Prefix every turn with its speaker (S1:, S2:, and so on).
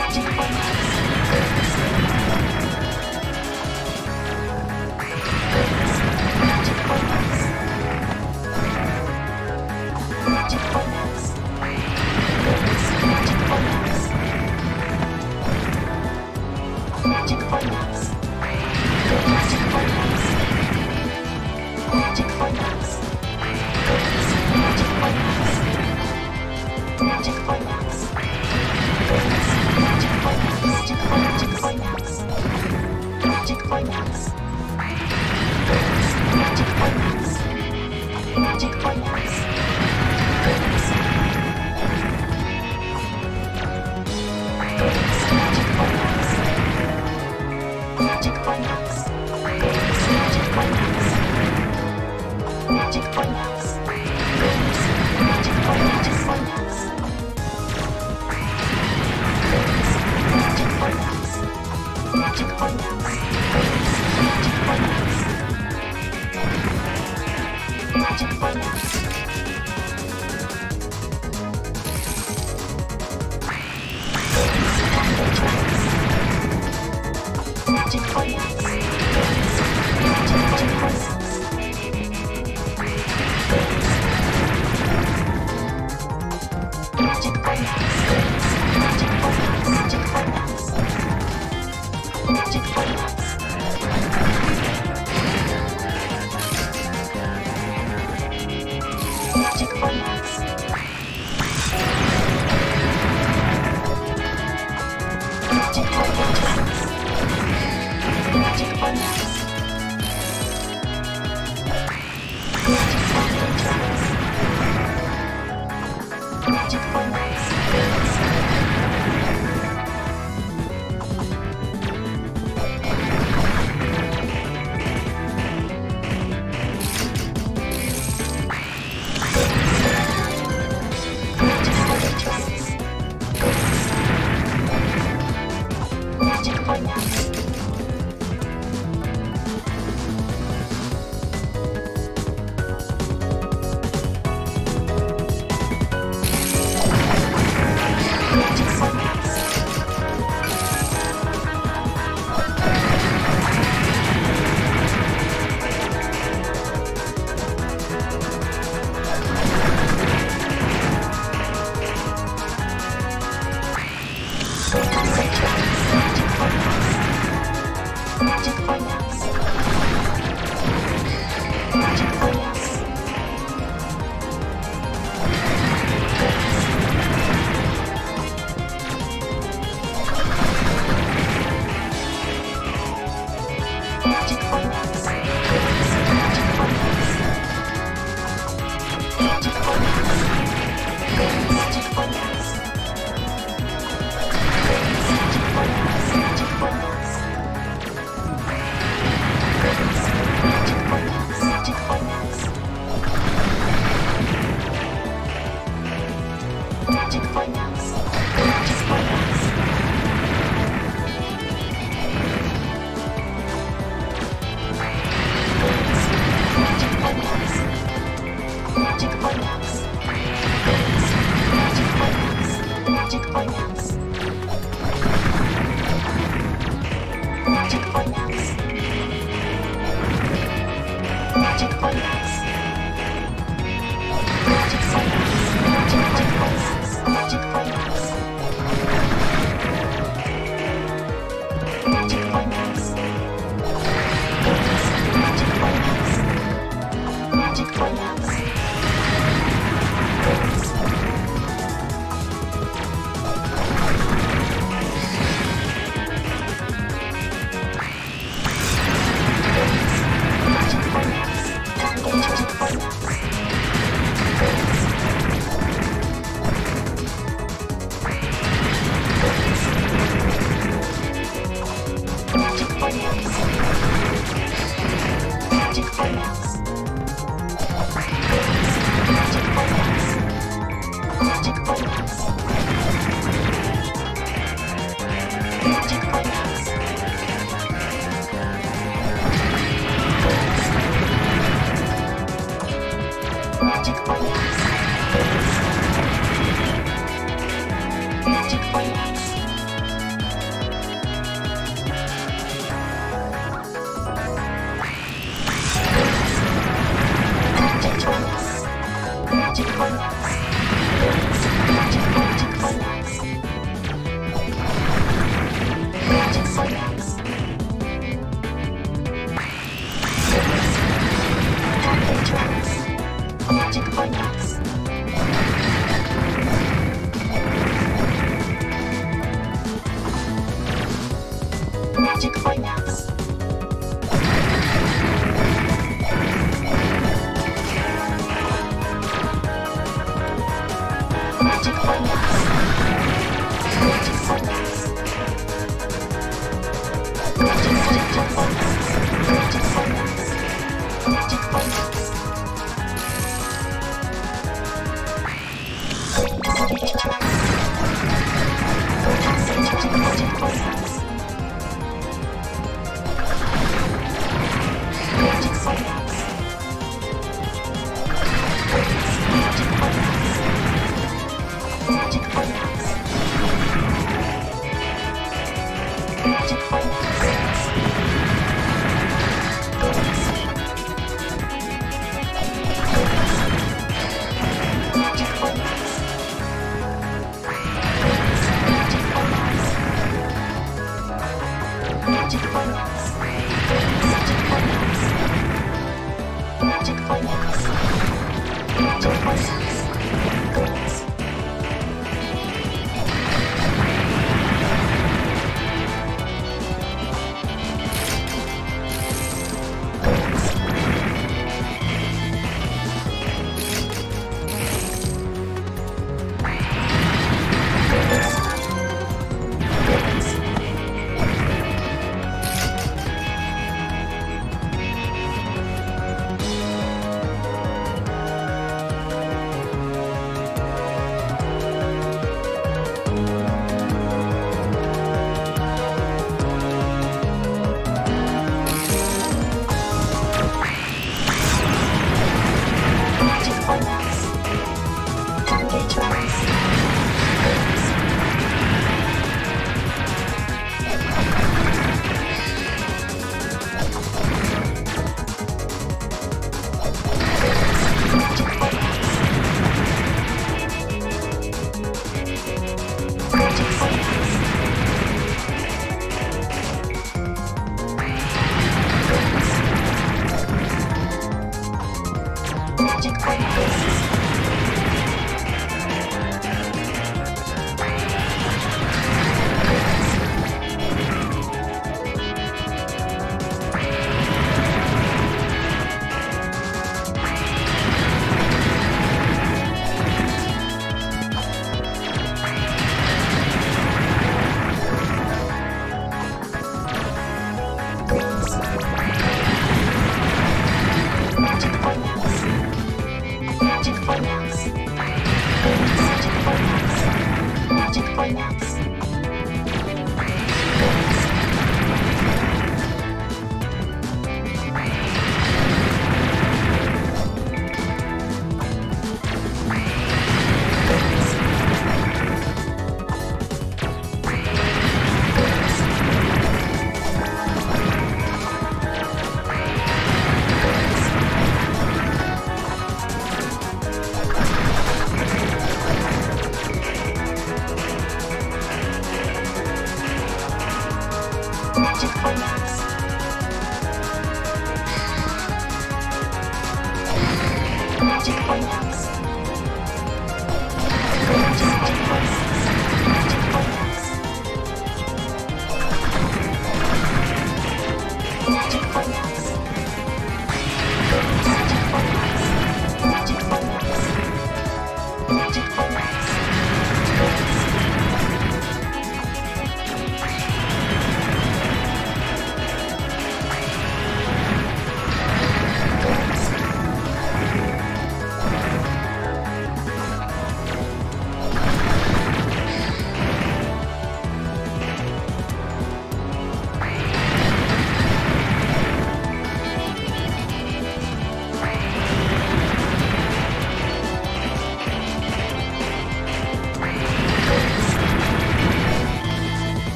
S1: Thank you. magic button.